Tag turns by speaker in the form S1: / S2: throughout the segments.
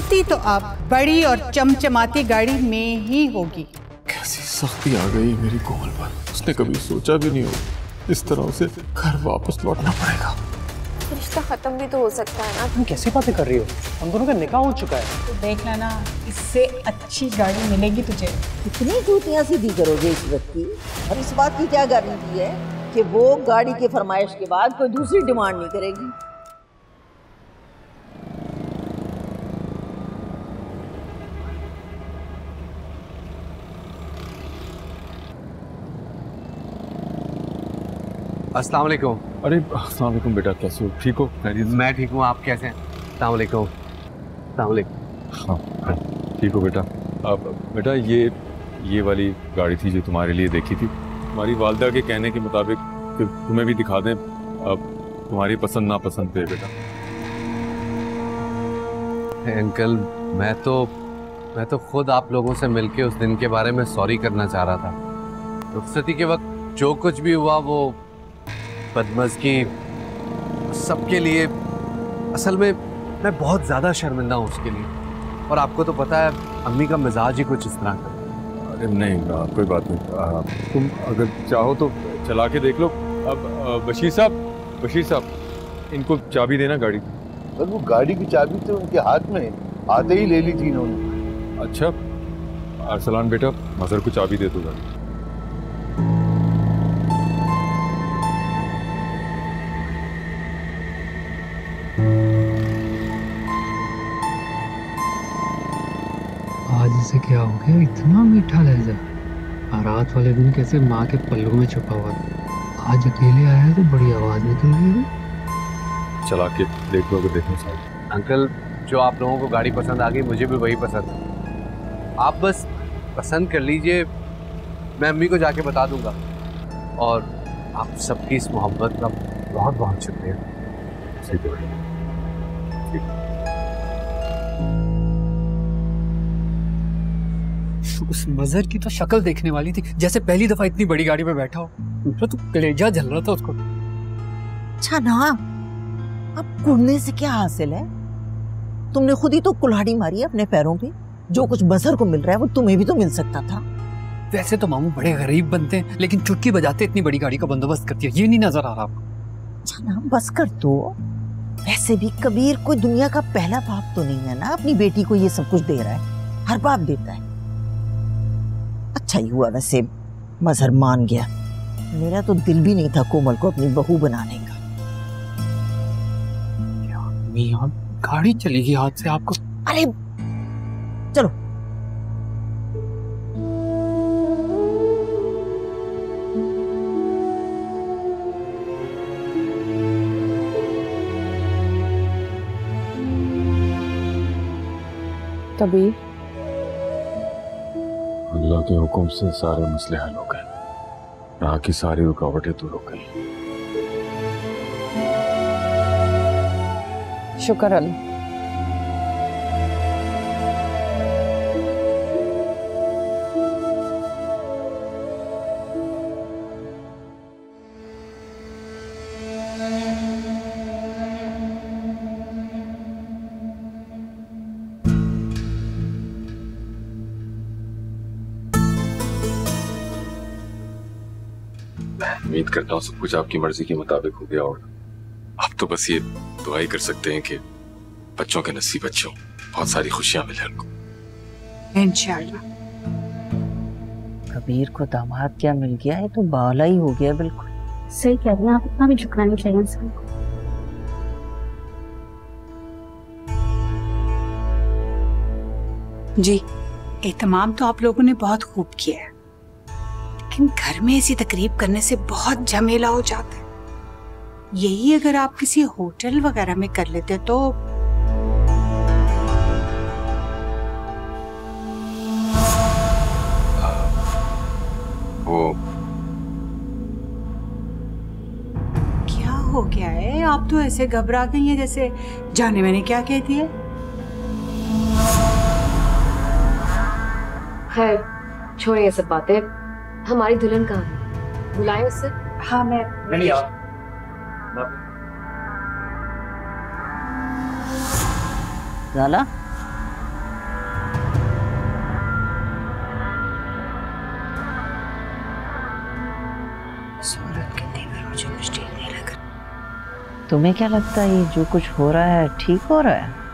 S1: रुखसती तो अब बड़ी और चमचमाती गाड़ी में ही होगी।
S2: कैसी सख्ती आ गई मेरी कोमल पर? उसने कभी सोचा भी नहीं हो इस तरह उसे घर वापस लौटना पड़ेगा।
S3: रिश्ता खत्म भी तो हो सकता है ना?
S4: तुम कैसी बातें कर रही हो? हम दोनों का निकाह हो चुका है।
S1: तो देख लेना इससे अच्छी गाड़ी मिलेगी तुझे।
S5: कितनी जूतियाँ सीधी करोगे इस वक्त की और इस बात की क्या गारंटी है कि वो गाड़ी की फरमाइश के बाद कोई दूसरी डिमांड नहीं करेगी?
S6: अस्सलाम वालेकुम।
S2: अरे अस्सलाम वालेकुम बेटा कैसे हो? ठीक हो?
S6: मैं ठीक हूँ आप कैसे हैं? अस्सलाम वालेकुम। अस्सलाम वालेकुम।
S2: हाँ हाँ, ठीक हो बेटा। अब बेटा ये ये वाली गाड़ी थी जो तुम्हारे लिए देखी थी तुम्हारी वालदा के कहने के मुताबिक कि तुम्हें भी दिखा दें अब तुम्हारी पसंद नापसंद पे बेटा।
S6: अंकल मैं तो मैं तो खुद आप लोगों से मिलके उस दिन के बारे में सॉरी करना चाह रहा था। रुखसती के वक्त जो कुछ भी हुआ वो बदमज की सबके लिए। असल में मैं बहुत ज़्यादा शर्मिंदा हूँ उसके लिए। और आपको तो पता है अम्मी का मिजाज ही कुछ इस तरह का।
S2: अरे नहीं आ, कोई बात नहीं। आ, तुम अगर चाहो तो चला के देख लो। अब बशीर साहब बशीर साहब इनको चाबी देना गाड़ी की।
S7: पर वो गाड़ी की चाबी तो उनके हाथ में आते ही ले ली थी इन्होंने।
S2: अच्छा अरसलान बेटा मजहर को चाबी दे दो गाड़ी।
S8: क्या हो गया? इतना मीठा लहजा। और रात वाले दिन कैसे माँ के पल्लू में छुपा हुआ आज अकेले आया तो बड़ी आवाज़ निकल रही है
S2: चला के देख लो देखना चाहो
S6: अंकल, जो आप लोगों को गाड़ी पसंद आ गई, मुझे भी वही पसंद है। आप बस पसंद कर लीजिए, मैं अम्मी को जाके बता दूँगा। और आप सबकी इस मोहब्बत का बहुत बहुत शुक्रिया।
S2: ठीक है
S4: उस मजर की तो शक्ल देखने वाली थी जैसे पहली दफ़ा इतनी बड़ी गाड़ी में बैठा हो। पूरा तो कलेजा जल रहा था उसको।
S5: अच्छा ना अब कुड़ने से क्या हासिल है? तुमने खुद ही तो कुल्हाड़ी मारी है अपने पैरों पे। जो कुछ बसर को मिल रहा है वो तुम्हें भी तो मिल सकता था।
S4: वैसे तो मामू बड़े गरीब बनते हैं लेकिन चुटकी बजाते इतनी बड़ी गाड़ी का बंदोबस्त करती है ये नहीं नज़र आ रहा आपको।
S5: अच्छा ना बस कर दो वैसे भी कबीर कोई दुनिया का पहला बाप तो नहीं है ना? अपनी बेटी को ये सब कुछ दे रहा है हर बाप देता है। अच्छा ही हुआ वैसे मजहर मान गया। मेरा तो दिल भी नहीं था कोमल को अपनी बहू बनाने का।
S4: गाड़ी चलेगी हाथ से आपको।
S5: अरे चलो।
S3: कबीर
S2: अल्लाह के हुक्म से सारे मसले हल हो गए। यहाँ की सारी रुकावटें दूर हो गई।
S3: शुक्र अल्लाह
S2: करता हूँ सब कुछ आपकी मर्ज़ी के मुताबिक हो गया और आप तो बस ये दुआ ही कर सकते हैं कि बच्चों के नसीब अच्छे हों। बहुत सारी खुशियाँ मिले उनको
S5: कबीर को दामाद क्या मिल गया? है तो बाला ही हो गया बिल्कुल।
S9: सही कह रही हैं आप इतना भी झुकना नहीं चाहिए इंसान को
S1: जी एहतमाम तो आप लोगों ने बहुत खूब किया है। लेकिन घर में ऐसी तकरीब करने से बहुत झमेला हो जाता है। यही अगर आप किसी होटल वगैरह में कर लेते तो
S2: वो
S1: क्या हो गया है? आप तो ऐसे घबरा गई हैं जैसे जाने मैंने क्या कह दिया
S9: खैर छोड़िए ये सब बातें। हमारी दुल्हन कहाँ है? बुलाए उससे।
S1: हाँ मैं
S4: नहीं
S10: आओ जाला
S5: तुम्हें क्या लगता है ये जो कुछ हो रहा है ठीक हो रहा है?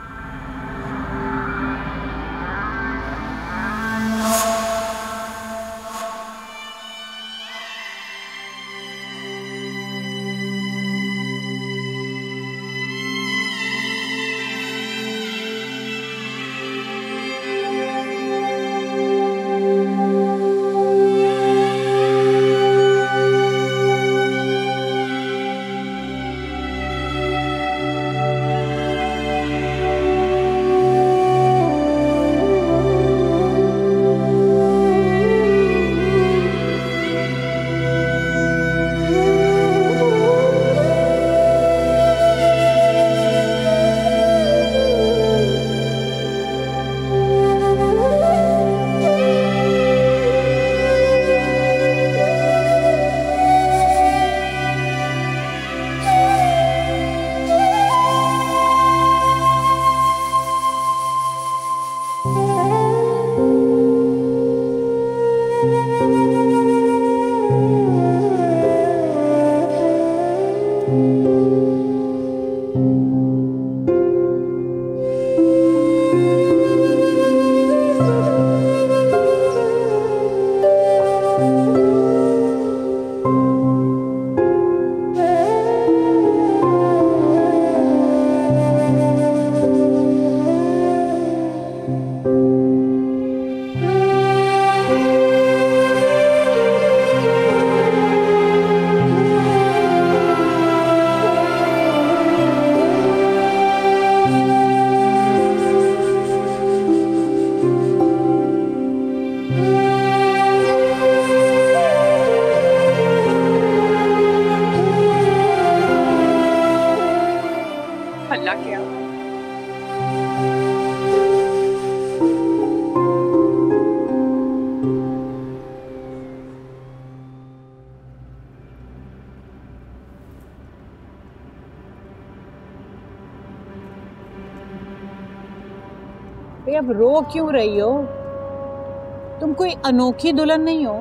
S1: अनोखी दुल्हन नहीं हो।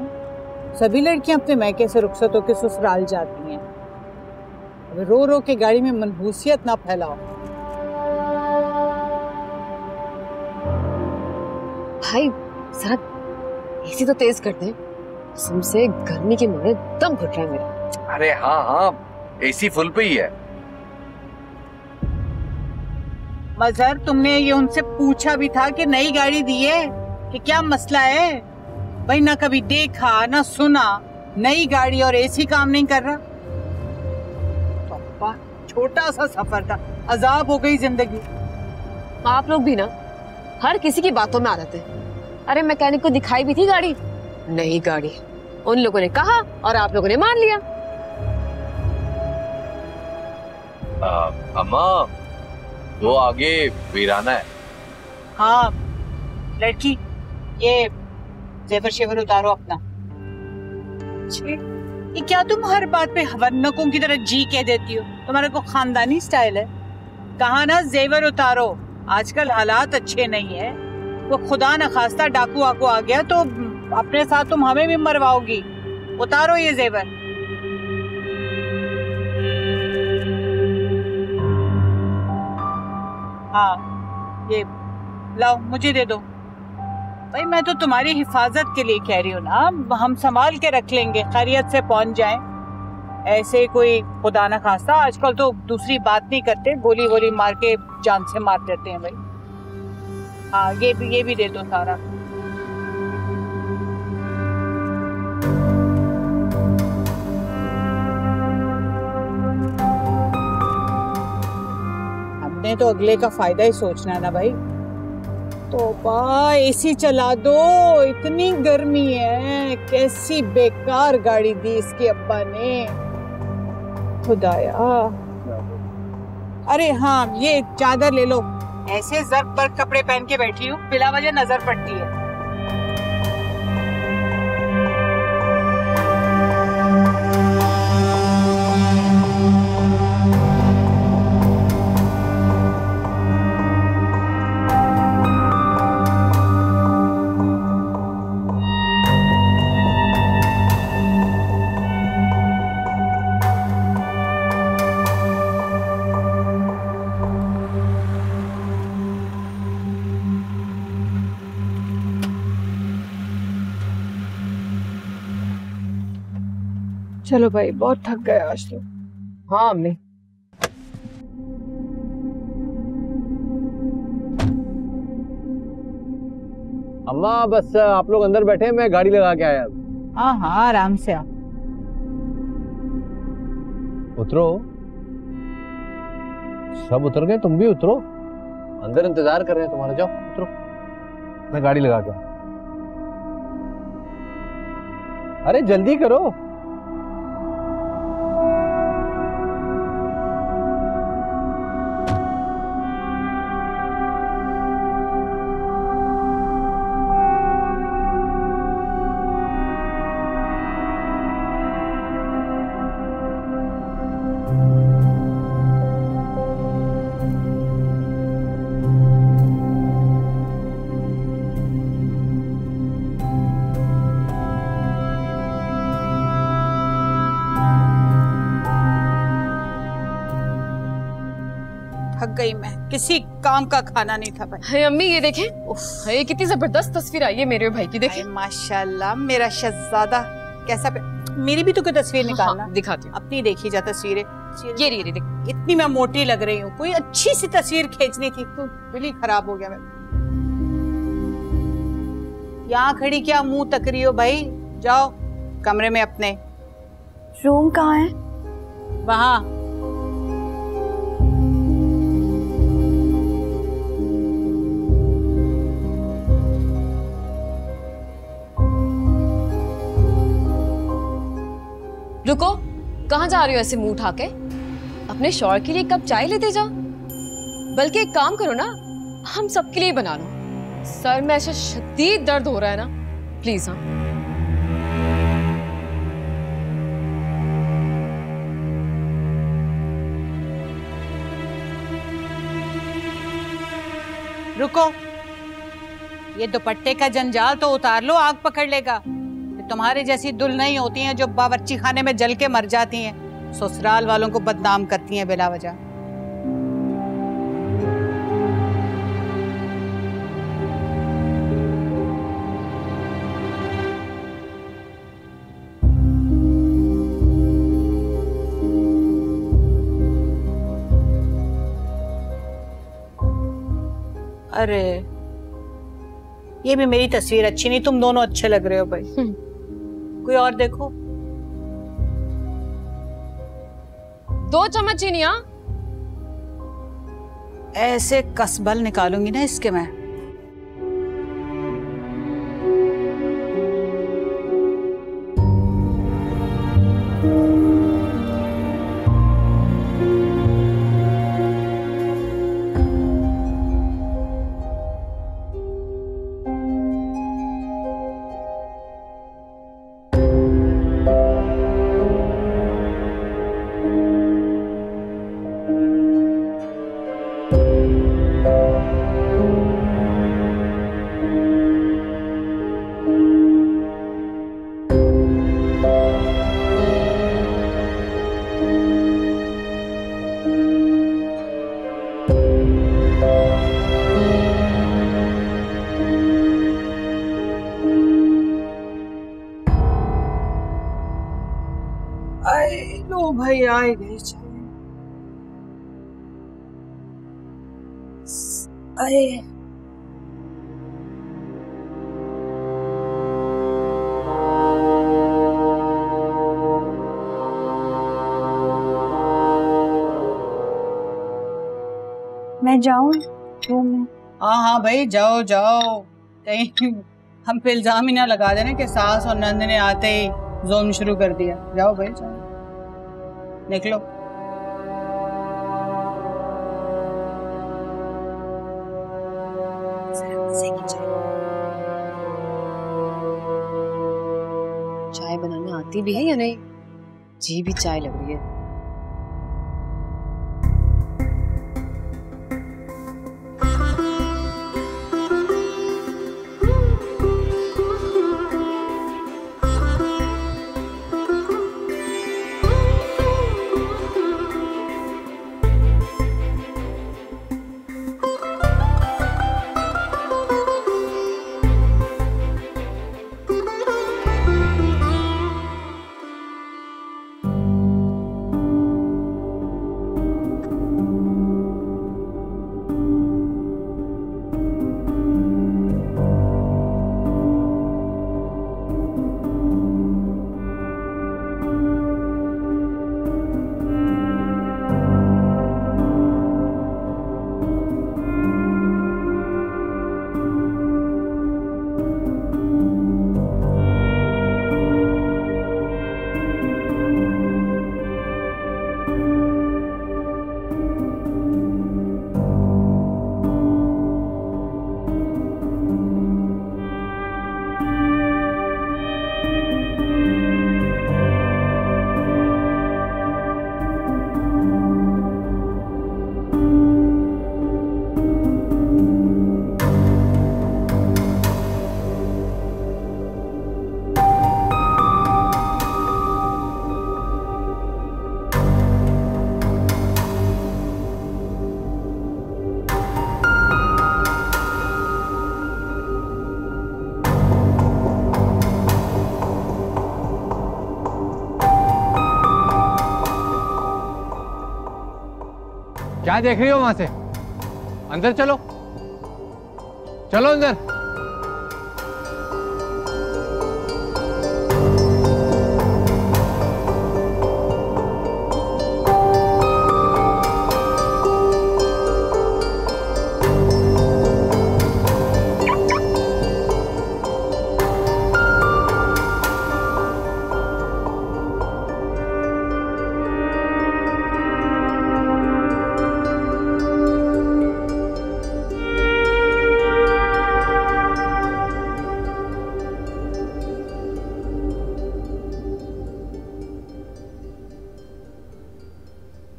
S1: सभी लड़कियाँ अपने मैके से रुखसत होकर ससुराल जाती हैं। अब रो रो के गाड़ी में मनहूसियत ना फैलाओ।
S3: भाई जरा एसी तो तेज कर दे। कसम से गर्मी के मारे दम घुट रहा है मेरा।
S6: अरे हाँ हाँ एसी फुल पे ही है।
S1: मजहर तुमने ये उनसे पूछा भी था कि नई गाड़ी दी है कि क्या मसला है? भाई ना कभी देखा ना सुना नई गाड़ी और एसी काम नहीं कर रहा। तौबा, छोटा सा सफ़र था अजाब हो गई ज़िंदगी।
S3: आप लोग भी ना हर किसी की बातों में आ जाते अरे मैकेनिक को दिखाई भी थी गाड़ी? नई गाड़ी। उन लोगों ने कहा और आप लोगों ने मान लिया।
S6: आ, अम्मा वो आगे वीराना है।
S1: हाँ लड़की ये जेवर शेवर उतारो अपना। ये क्या तुम हर बात पे हवन्नकों की तरह जी कह देती हो? तुम्हारा को खानदानी स्टाइल है। कहा ना जेवर उतारो। आजकल हालात अच्छे नहीं है। वो खुदा न खास्ता डाकू आकू आ गया तो अपने साथ तुम हमें भी मरवाओगी। उतारो ये जेवर। हाँ ये, लाओ, मुझे दे दो। भाई, मैं तो तुम्हारी हिफाजत के लिए कह रही हूँ ना। हम संभाल के रख लेंगे, खैरियत से पहुँच जाए। ऐसे कोई खुदा न खास्ता, आजकल तो दूसरी बात नहीं करते गोली वोली मार के जान से मार देते हैं भाई। हाँ ये भी ये भी दे दो सारा। हमने तो अगले का फ़ायदा ही सोचना ना भाई। तो बा एसी चला दो। इतनी गर्मी है। कैसी बेकार गाड़ी दी इसके अब्बा ने। खुदाया। अरे हाँ ये चादर ले लो। ऐसे जर पर कपड़े पहन के बैठी हूँ, बिला वजह नज़र पड़ती है।
S11: चलो भाई बहुत थक गए आज तो।
S3: हाँ अम्मी
S6: अम्मा बस आप लोग अंदर बैठे मैं गाड़ी लगा के आया।
S1: हाँ हाँ आराम से आओ।
S6: उतरो। सब उतर गए तुम भी उतरो। अंदर इंतज़ार कर रहे हैं तुम्हारा जाओ उतरो। मैं गाड़ी लगा के अरे जल्दी करो।
S1: थक गई मैं। किसी काम का खाना नहीं था भाई।
S3: अम्मी ये देखें। ये कितनी ज़बरदस्त तस्वीर आई है मेरे भाई की देखें।
S1: माशाल्लाह मेरा शहजादा कैसा पे... मेरी भी तो कोई तस्वीर निकालना।
S3: हाँ, दिखाती हूँ।
S1: अपनी देखी जा तस्वीरें।
S3: ये रही रही देख।
S1: इतनी मैं मोटी लग रही हूँ कोई अच्छी सी तस्वीर खींचनी थी तो बिल ही खराब हो गया मैं। यहाँ खड़ी क्या मुँह तक रही हो भाई? जाओ कमरे में अपने।
S11: रूम कहाँ है?
S1: वहाँ।
S3: रुको। कहाँ जा रही हो ऐसे मुँह उठा के? अपने शौहर के लिए कप चाय लेते जाओ। बल्कि एक काम करो ना, हम सबके लिए बना लो। सर में ऐसा शदीद दर्द हो रहा है ना। प्लीज़ हाँ।
S1: रुको। ये दुपट्टे का जंजाल तो उतार लो, आग पकड़ लेगा। तुम्हारे जैसी दुल नहीं होती हैं जो बावर्ची खाने में जल के मर जाती हैं। ससुराल वालों को बदनाम करती हैं बिला वजह। अरे, ये भी मेरी तस्वीर अच्छी नहीं, तुम दोनों अच्छे लग रहे हो भाई। कोई और देखो।
S3: दो चम्मच चीनी हाँ
S1: ऐसे कसबल निकालूँगी ना इसके मैं।
S11: मैं जाऊँ? रूम में।
S1: हाँ हाँ भाई जाओ जाओ। कहीं हम पे इल्ज़ाम ही ना लगा देना कि सास और नंद ने आते ही जोन शुरू कर दिया। जाओ भाई जाओ। निकलो।
S3: चाय बनाने आती भी है या नहीं? जी भी चाय लग रही है।
S6: क्या देख रही हो वहाँ से? अंदर चलो। चलो अंदर।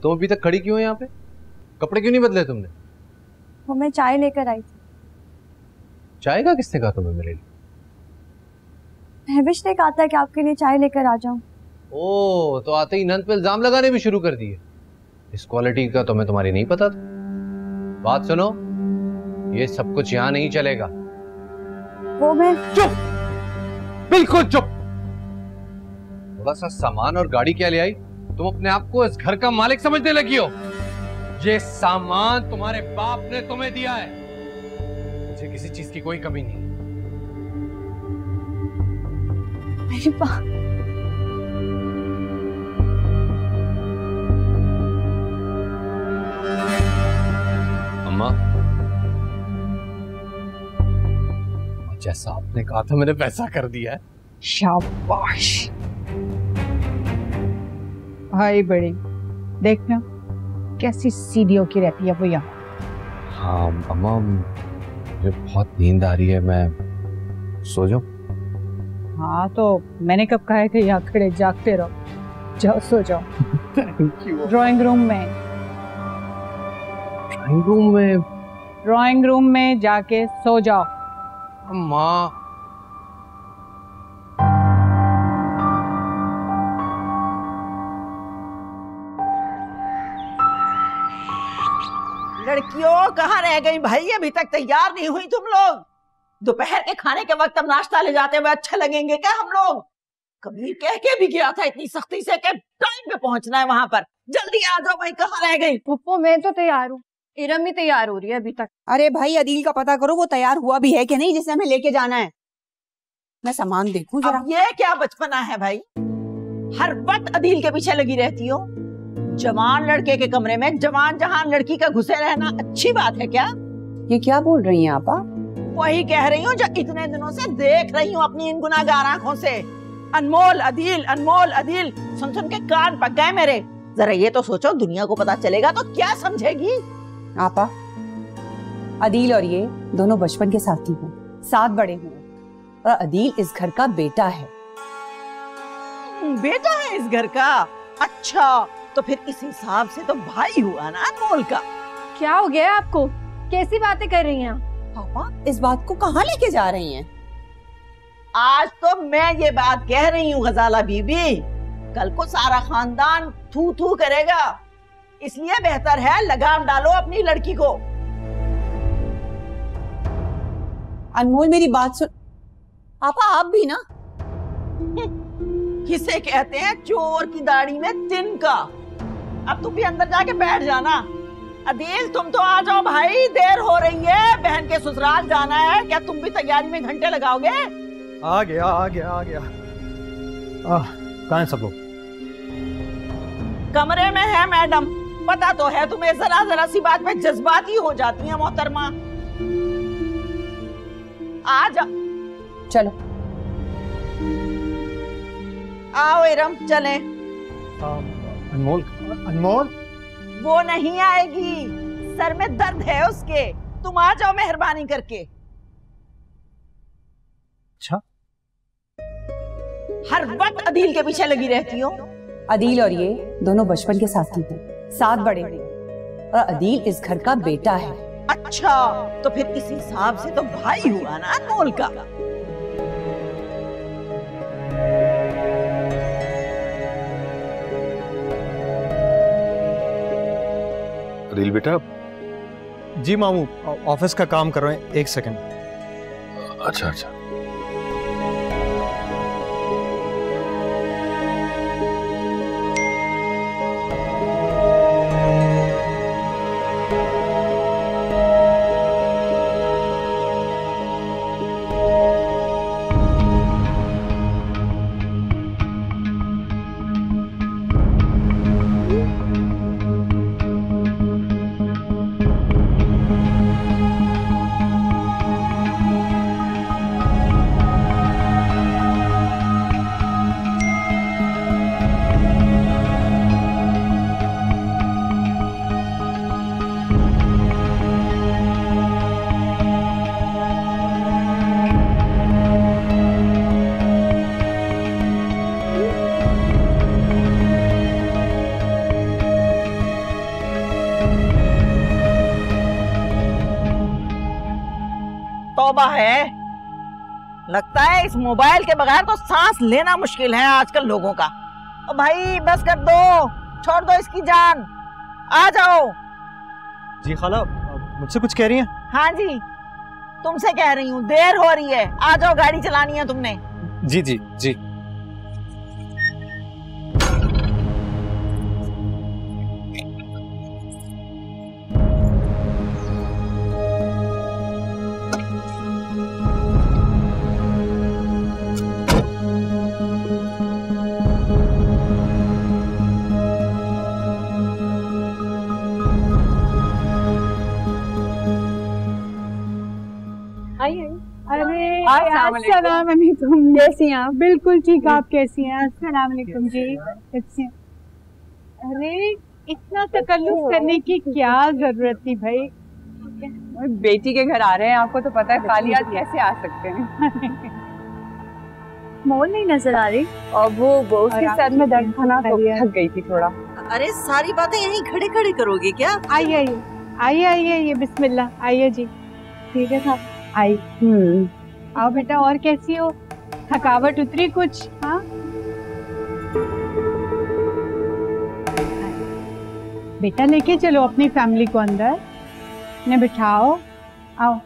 S6: तुम अभी तक खड़ी क्यों हो यहाँ पे? कपड़े क्यों नहीं बदले तुमने?
S11: वो मैं चाय लेकर आई थी।
S6: चाय का किसने कहा तुम्हें मेरे लिए?
S11: महविश ने कहा था कि आपके लिए चाय लेकर आ जाऊँ।
S6: ओ तो आते ही नंद पे इल्ज़ाम लगाने भी शुरू कर दिए। इस क्वालिटी का तो मैं तुम्हारी नहीं पता था। बात सुनो ये सब कुछ यहाँ नहीं चलेगा।
S11: वो मैं
S6: चुप! बिल्कुल चुप! थोड़ा सा सामान और गाड़ी क्या ले आई? तुम अपने आप को इस घर का मालिक समझने लगी हो। ये सामान तुम्हारे बाप ने तुम्हें दिया है। मुझे किसी चीज़ की कोई कमी नहीं।
S11: मेरे
S6: अम्मा। जैसा आपने कहा था मैंने वैसा कर दिया है।
S1: शाबाश। भाई बड़ी देखना कैसी सीढ़ियों की रहती है वो यहाँ।
S6: हाँ अम्मा मुझे बहुत नींद आ रही है मैं सो जाऊँ?
S1: हाँ तो मैंने कब कहा है कि यहाँ खड़े जागते रहो जाओ सो जाओ।
S6: थैंक
S1: ड्राइंग रूम में।
S6: ड्राइंग रूम में?
S1: ड्राइंग रूम में जाके सो जाओ।
S6: अम्मा
S5: लड़कियों कहाँ रह गई भाई? अभी तक तैयार नहीं हुई तुम लोग। दोपहर के खाने के वक्त हम नाश्ता ले जाते हुए अच्छे लगेंगे क्या हम लोग? कबीर कह के भी गया था इतनी सख्ती से कि टाइम पे पहुँचना है वहाँ पर। जल्दी आ जाओ भाई कहाँ रह गई?
S11: पुप्पो मैं तो तैयार हूँ। इरम भी तैयार हो रही है अभी तक।
S12: अरे भाई अदील का पता करो वो तैयार हुआ भी है कि नहीं जिसे हमें लेके जाना है। मैं सामान देखूँ जरा।
S5: ये क्या बचपना है भाई? हर वक्त अदील के पीछे लगी रहती हो। जवान लड़के के कमरे में जवान जहान लड़की का घुसे रहना अच्छी बात है क्या?
S12: ये क्या बोल रही हैं आपा?
S5: वही कह रही हूँ जो इतने दिनों से देख रही हूँ अपनी इन गुनाहगार आँखों से। अनमोल अदील अनमोल अदील सुन सुन के कान पक गए मेरे। जरा ये तो सोचो दुनिया को पता चलेगा तो क्या समझेगी?
S12: आपा अदील और ये दोनों बचपन के साथी हैं साथ बड़े हुए और अदील इस घर का बेटा है।
S5: बेटा है इस घर का? अच्छा तो फिर इस हिसाब से तो भाई हुआ ना अनमोल का।
S11: क्या हो गया आपको? कैसी बातें कर रही हैं आप?
S12: पापा इस बात को कहाँ लेके जा रही हैं?
S5: आज तो मैं ये बात कह रही हूँ गजाला बीबी। कल को सारा खानदान थू थू करेगा। इसलिए बेहतर है लगाम डालो अपनी लड़की को।
S12: अनमोल मेरी बात सुन। पापा आप भी ना?
S5: किसे कहते हैं चोर की दाढ़ी में तिनका अब तुम भी अंदर जाके बैठ जाना। अदील तुम तो आ जाओ भाई देर हो रही है। बहन के ससुराल जाना है। क्या तुम भी तैयारी में घंटे लगाओगे?
S13: आ गया आ गया आ गया। कहाँ हैं सब लोग?
S5: कमरे में है मैडम। पता तो है तुम्हें जरा जरा सी बात में जज्बाती हो जाती है मोहतरमा। आ जा।
S12: चलो।
S5: आओ इरम चले।
S13: अनमोल। अनमोल?
S5: वो नहीं आएगी। सर में दर्द है उसके। तुम आ जाओ मेहरबानी करके।
S13: अच्छा।
S5: हर वक्त अदील के पीछे लगी रहती हो।
S12: अदील और ये दोनों बचपन के साथी हैं साथ बड़े और अदील इस घर का बेटा है।
S5: अच्छा तो फिर इस हिसाब से तो भाई हुआ ना अनमोल का।
S2: रील बेटा।
S13: जी मामू ऑफ़िस का काम कर रहे हैं एक सेकंड।
S2: अच्छा अच्छा।
S5: इस मोबाइल के बगैर तो सांस लेना मुश्किल है आजकल लोगों का। ओ भाई बस कर दो छोड़ दो इसकी जान। आ जाओ।
S13: जी खाला मुझसे कुछ कह रही हैं?
S5: हाँ जी तुमसे कह रही हूँ देर हो रही है। आ जाओ गाड़ी चलानी है तुमने।
S13: जी जी जी।
S12: अस्सलाम वालेकुम। कैसी हैं आप?
S1: बिल्कुल ठीक आप कैसी हैं? अस्सलाम वालेकुम जी कैसी हैं? अरे इतना तकल्लुफ करने की क्या ज़रूरत थी भाई?
S12: बेटी के घर आ रहे हैं आपको तो पता है खाली हाथ कैसे आ सकते हैं। मोल नहीं नज़र आ रही? और वो वो उसके सर में दर्द था ना तो थक गई थी थोड़ा।
S5: अरे सारी बातें यहीं खड़े खड़े करोगे क्या?
S1: आइए आइए। आइए आइए आइए बिस्मिल्लाह। आइए जी। ठीक है साहब। आई आओ बेटा, और कैसी हो? थकावट उतरी कुछ? हाँ? बेटा, लेके चलो अपनी फैमिली को अंदर। ने बिठाओ। आओ।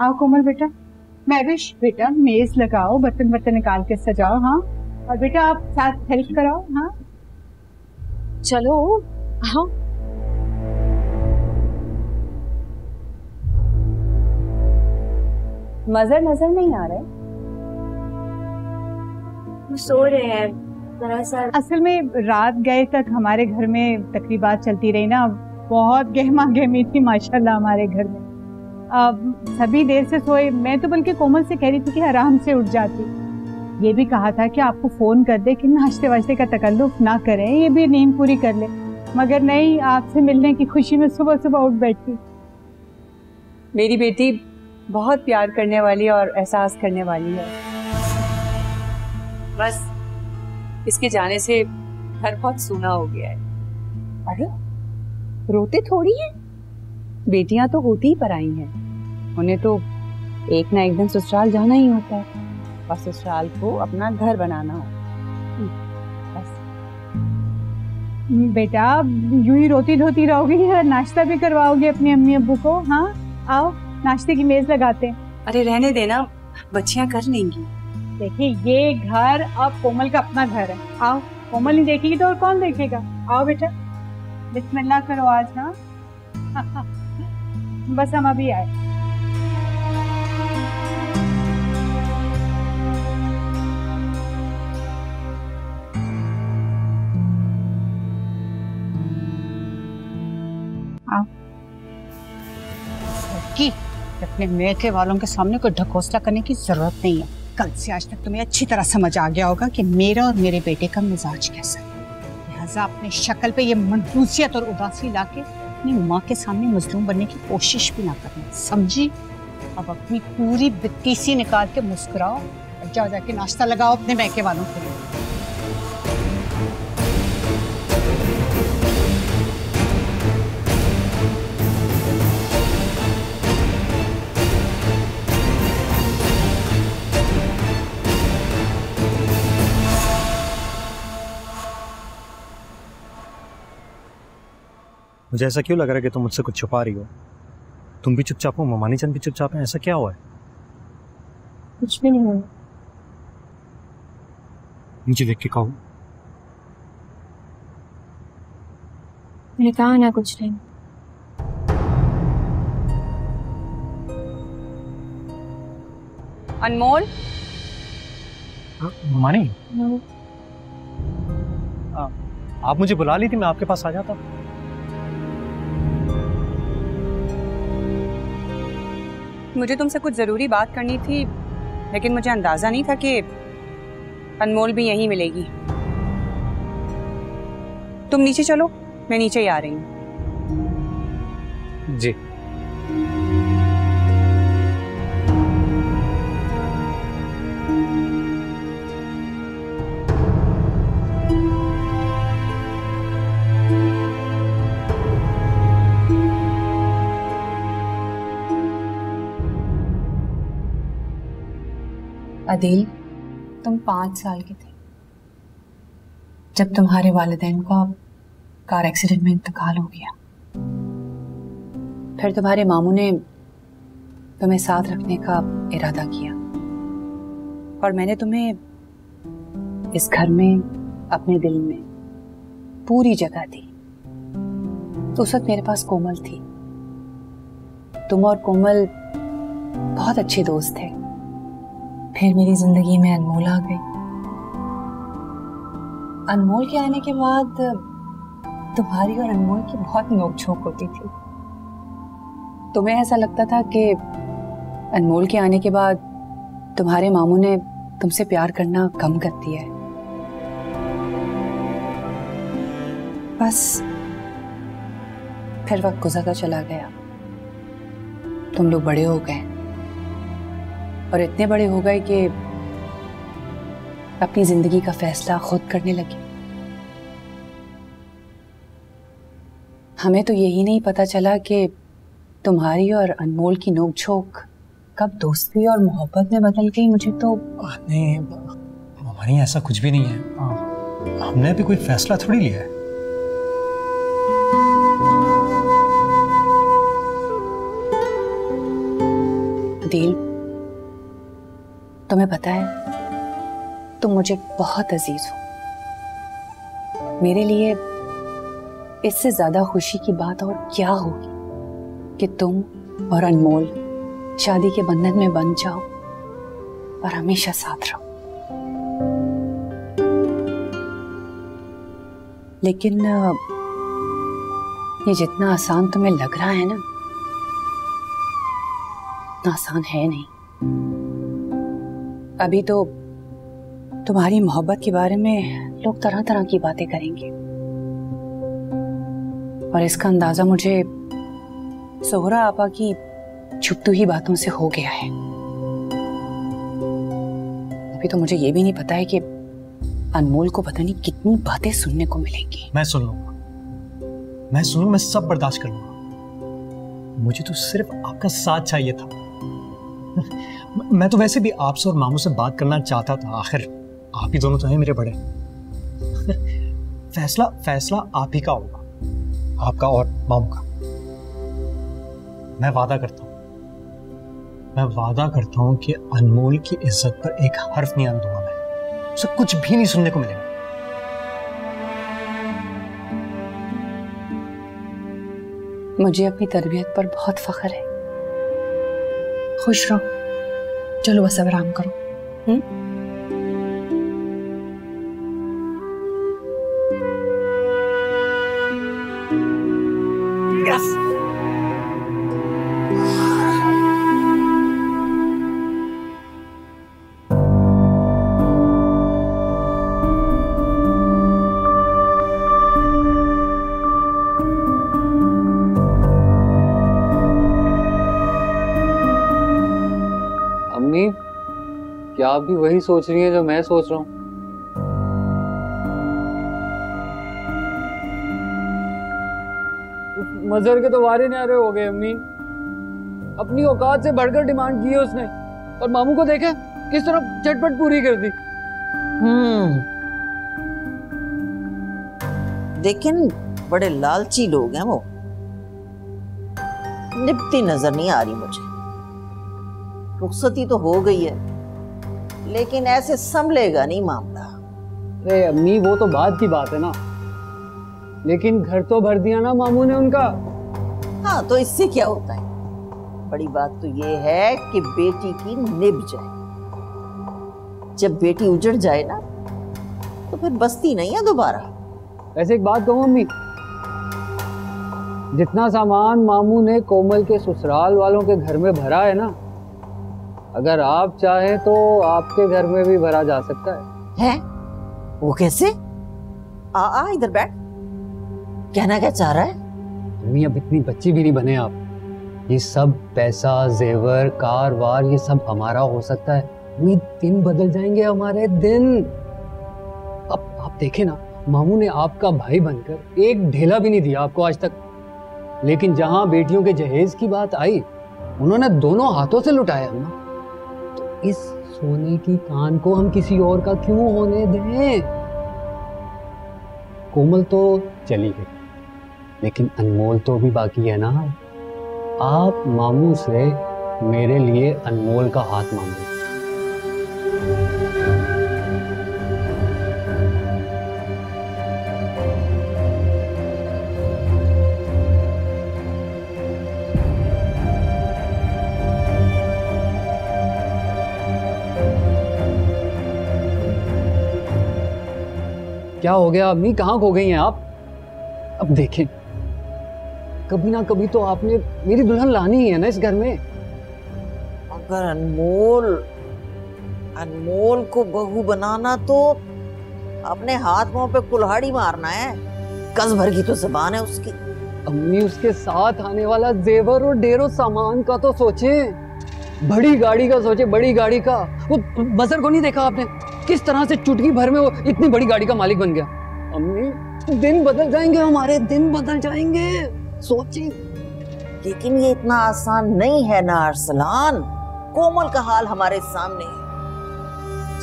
S1: आओ कोमल बेटा। महविश बेटा, मेज लगाओ, बर्तन बर्तन निकाल के सजाओ हाँ? और बेटा, आप साथ हेल्प कराओ हाँ?
S3: चलो हाँ
S12: मजर नज़र नहीं आ रहे।
S14: सो रहे हैं। दरअसल
S1: असल में रात गए तक हमारे घर में तकरीबात चलती रही ना। बहुत गहमा गहमी थी माशाल्लाह हमारे घर में। अब सभी देर से सोए। मैं तो बल्कि कोमल से कह रही थी कि आराम से उठ जाती। ये भी कहा था कि आपको फ़ोन कर दे कि नाश्ते वाश्ते का तकल्लुफ ना करें। ये भी नींद पूरी कर ले। मगर नहीं आपसे मिलने की खुशी में सुबह सुबह उठ बैठी
S12: मेरी बेटी बहुत प्यार करने वाली और एहसास करने वाली है। बस, इसके जाने से घर बहुत सूना हो गया है। अरे, रोते थोड़ी है? बेटियाँ तो होती ही पराई हैं। उन्हें तो एक ना एक दिन ससुराल जाना ही होता है और ससुराल को अपना घर बनाना हो।
S1: बेटा यूँ ही रोती धोती रहोगी नाश्ता भी करवाओगे अपनी अम्मी अब्बू को हाँ? आओ। नाश्ते की मेज लगाते हैं।
S12: अरे रहने देना। बच्चियाँ कर लेंगी।
S1: देखिए ये घर अब कोमल का अपना घर है। आओ कोमल नहीं देखेगी तो और कौन देखेगा? आओ बेटा। बिस्मिल्लाह करो आज ना बस हम अभी आए। अपने मेके वालों के सामने कोई ढकोसला करने की ज़रूरत नहीं है। कल से आज तक तुम्हें अच्छी तरह समझ आ गया होगा कि मेरा और मेरे बेटे का मिजाज कैसा है। लिहाजा अपनी शक्ल पे ये मनहूसियत और उदासी लाके अपनी माँ के सामने मजलूम बनने की कोशिश भी ना करना। समझी? अब अपनी पूरी बित्तीसी निकाल के मुस्कुराओ और जाओ जाके नाश्ता लगाओ अपने मैके वालों के लिए।
S13: मुझे ऐसा क्यों लग रहा है कि तुम मुझसे कुछ छुपा रही हो? तुम भी चुपचाप हो ममानी चंद भी चुपचाप है ऐसा क्या हुआ है?
S14: कुछ भी नहीं हुआ।
S13: नीचे देख के कहो।
S14: मैंने कहा ना कुछ नहीं।
S12: अनमोल?
S13: ममानी आप मुझे बुला ली थी मैं आपके पास आ जाता।
S12: मुझे तुमसे कुछ ज़रूरी बात करनी थी, लेकिन मुझे अंदाज़ा नहीं था कि अनमोल भी यहीं मिलेगी। तुम नीचे चलो, मैं नीचे ही आ रही हूँ।
S13: जी।
S12: अदील, तुम पाँच साल के थे। जब तुम्हारे वालिदैन का कार एक्सीडेंट में इंतकाल हो गया, फिर तुम्हारे मामू ने तुम्हें साथ रखने का इरादा किया। और मैंने तुम्हें इस घर में, अपने दिल में पूरी जगह दी। तो उस वक्त मेरे पास कोमल थी। तुम और कोमल बहुत अच्छे दोस्त थे। फिर मेरी ज़िंदगी में अनमोल आ गई। अनमोल के आने के बाद, तुम्हारी और अनमोल की बहुत नोकझोंक होती थी। तुम्हें ऐसा लगता था कि अनमोल के आने के बाद तुम्हारे मामू ने तुमसे प्यार करना कम कर दिया है। बस, फिर वक्त गुजरता चला गया। तुम लोग बड़े हो गए। और इतने बड़े हो गए कि अपनी ज़िंदगी का फैसला खुद करने लगे। हमें तो यही नहीं पता चला कि तुम्हारी और अनमोल की नोकझोंक कब दोस्ती और मोहब्बत में बदल गई मुझे तो
S13: नहीं हमारी ऐसा कुछ भी नहीं है। आ, हमने अभी कोई फैसला थोड़ी लिया है?
S12: दिल तुम्हें पता है, तुम मुझे बहुत अज़ीज़ हो। मेरे लिए इससे ज़्यादा खुशी की बात और क्या होगी कि तुम और अनमोल शादी के बंधन में बन जाओ और हमेशा साथ रहो। लेकिन, ये जितना आसान तुम्हें लग रहा है ना आसान है नहीं। अभी तो तुम्हारी मोहब्बत के बारे में लोग तरह तरह की बातें करेंगे। और इसका अंदाज़ा मुझे सोहरा आपा की छुपतू ही बातों से हो गया है। अभी तो मुझे ये भी नहीं पता है कि अनमोल को पता नहीं कितनी बातें सुनने को मिलेंगी।
S13: मैं सुन लूँगा। मैं सुनू, मैं सब बर्दाश्त कर लूँगा। मुझे तो सिर्फ़ आपका साथ चाहिए था। मैं तो वैसे भी आपसे और मामू से बात करना चाहता था आखिर आप ही दोनों तो हैं मेरे बड़े। फैसला फैसला आप ही का होगा आपका और मामू का। मैं वादा करता हूँ मैं वादा करता हूँ कि अनमोल की इज़्ज़त पर एक हर्फ नहीं आंदूँगा मैं उसे कुछ भी नहीं सुनने को मिलेगा।
S12: मुझे अपनी तरबियत पर बहुत फख्र है। खुश रहो। चलो बस अब आराम करो। हम्म?
S15: क्या आप भी वही सोच रही हैं जो मैं सोच रहा हूँ। उस मजहर के तो वारे न्यारे हो गए अम्मी। अपनी औकात से बढ़कर डिमांड की है उसने। और मामू को देखे किस तरह चटपट पूरी कर दी।
S5: हम्म। लेकिन बड़े लालची लोग हैं वो। निपटी नज़र नहीं आ रही मुझे। रुखसती तो हो गई है। लेकिन ऐसे संभलेगा नहीं मामला।
S15: अरे अम्मी वो तो बाद की बात है ना। लेकिन घर तो भर दिया ना मामू ने उनका।
S5: हाँ तो इससे क्या होता है? बड़ी बात तो ये है कि बेटी की निभ जाए। जब बेटी उजड़ जाए ना तो फिर बसती नहीं है दोबारा।
S15: वैसे एक बात कहूँ अम्मी जितना सामान मामू ने कोमल के ससुराल वालों के घर में भरा है ना अगर आप चाहें तो आपके घर में भी भरा जा सकता है।
S5: है? वो कैसे? आ आ इधर बैठ। कहना क्या चाह रहा है?
S15: अम्मी अब इतनी बच्ची भी नहीं बने आप। ये सब पैसा जेवर कार वार ये सब हमारा हो सकता है। अम्मी दिन बदल जाएँगे हमारे दिन। अब आप देखें ना मामू ने आपका भाई बनकर एक ढेला भी नहीं दिया आपको आज तक। लेकिन जहाँ बेटियों के जहेज की बात आई उन्होंने दोनों हाथों से लुटाया अम्मा तो इस सोने की कान को हम किसी और का क्यों होने दें? कोमल तो चली गई, लेकिन अनमोल तो भी बाकी है ना। आप मामू से मेरे लिए अनमोल का हाथ मांगो। क्या हो गया? अम्मी कहाँ खो गई हैं आप? अब देखें। कभी ना कभी तो आपने मेरी दुल्हन लानी ही है ना इस घर में।
S5: अगर अनमोल अनमोल को बहू बनाना तो अपने हाथ मुँह पे कुल्हाड़ी मारना है। कस भर की तो जबान है उसकी।
S15: अम्मी उसके साथ आने वाला जेवर और ढेरों सामान का तो सोचे। बड़ी गाड़ी का सोचे बड़ी गाड़ी का। वो बजर को नहीं देखा आपने? किस तरह से चुटकी भर में वो इतनी बड़ी गाड़ी का मालिक बन गया? अम्मी दिन बदल जाएँगे हमारे दिन बदल जाएँगे। सोचिए।
S5: लेकिन ये इतना आसान नहीं है ना अरसलान। कोमल का हाल हमारे सामने है।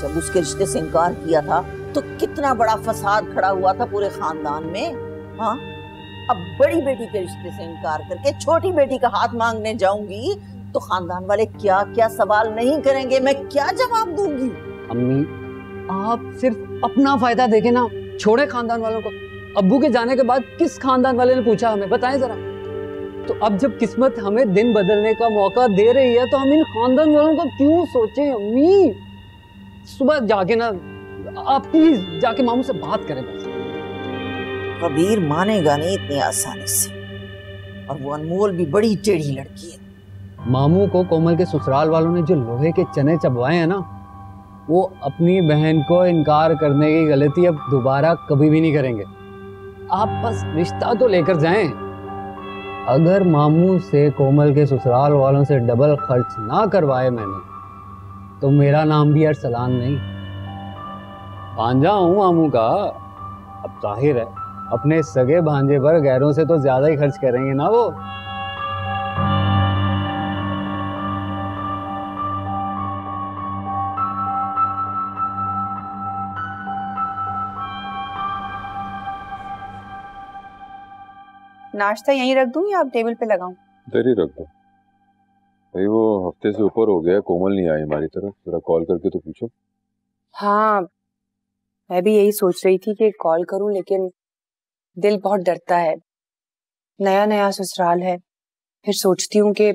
S5: जब उसके रिश्ते से इनकार किया था तो कितना बड़ा फसाद खड़ा हुआ था पूरे खानदान में हाँ? अब बड़ी बेटी के रिश्ते से इनकार करके छोटी बेटी का हाथ मांगने जाऊँगी तो खानदान वाले क्या क्या सवाल नहीं करेंगे? मैं क्या जवाब दूँगी?
S15: अम्मी आप सिर्फ़ अपना फ़ायदा देखे ना छोड़े खानदान वालों को। अब्बू के जाने के बाद किस खानदान वाले ने पूछा हमें? बताएँ जरा। तो अब जब किस्मत हमें दिन बदलने का मौका दे रही है तो हम इन खानदान वालों को क्यों सोचे अम्मी? सुबह जाके ना आप प्लीज़ जाके मामू से बात करें बस।
S5: कबीर मानेगा नहीं इतनी आसानी से। और वो अनमोल भी बड़ी टेढ़ी लड़की है।
S15: मामू को कोमल के ससुराल वालों ने जो लोहे के चने चबवाए हैं ना वो अपनी बहन को इनकार करने की गलती अब दोबारा कभी भी नहीं करेंगे। आप बस रिश्ता तो लेकर जाएँ। अगर मामू से कोमल के ससुराल वालों से डबल खर्च ना करवाए मैंने तो मेरा नाम भी अरसलान नहीं। भांजा हूँ मामू का, अब ज़ाहिर है, अपने सगे भांजे पर गैरों से तो ज़्यादा ही खर्च करेंगे ना वो।
S12: नाश्ता यहीं रख दूँ या आप टेबल पे लगाऊँ?
S2: इधर ही रख दो। भाई वो हफ़्ते से ऊपर हो गया कोमल नहीं आई हमारी तरफ़। जरा कॉल करके तो पूछो।
S12: हाँ मैं भी यही सोच रही थी कि कॉल करूँ लेकिन दिल बहुत डरता है। नया नया ससुराल है। फिर सोचती हूँ कि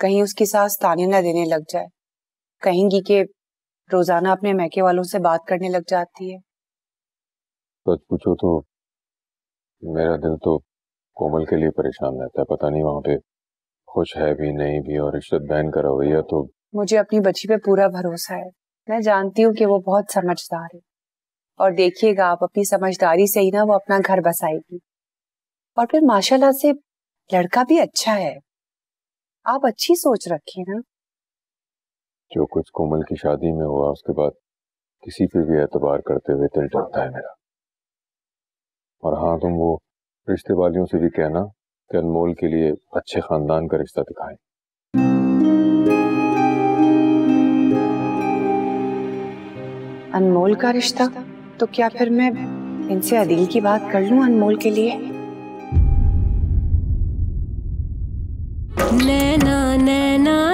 S12: कहीं उसकी सास ताने ना देने लग जाए। कहेंगी कि रोज़ाना अपने मैके वालों से बात करने लग जाती है।
S2: सच पूछो तो मेरा दिल तो कोमल के लिए परेशान रहता है। पता नहीं वहाँ पे खुश है भी नहीं भी और इश्रत बहन का रवैया तो
S12: मुझे अपनी बच्ची पे पूरा भरोसा है। मैं जानती हूँ कि वो बहुत समझदार है। और देखिएगा आप अपनी समझदारी से ही ना वो अपना घर बसाएगी। और फिर माशाल्लाह से लड़का भी अच्छा है। आप अच्छी सोच रखिए ना।
S2: जो कुछ कोमल की शादी में हुआ उसके बाद किसी पे भी एतबार करते हुए दिल डरता है मेरा। और हाँ तुम वो रिश्ते वालियों से भी कहना कि अनमोल के लिए अच्छे खानदान का रिश्ता दिखाएँ।
S12: अनमोल का रिश्ता? तो क्या फिर मैं इनसे अदील की बात कर लूँ अनमोल के लिए?
S16: नैना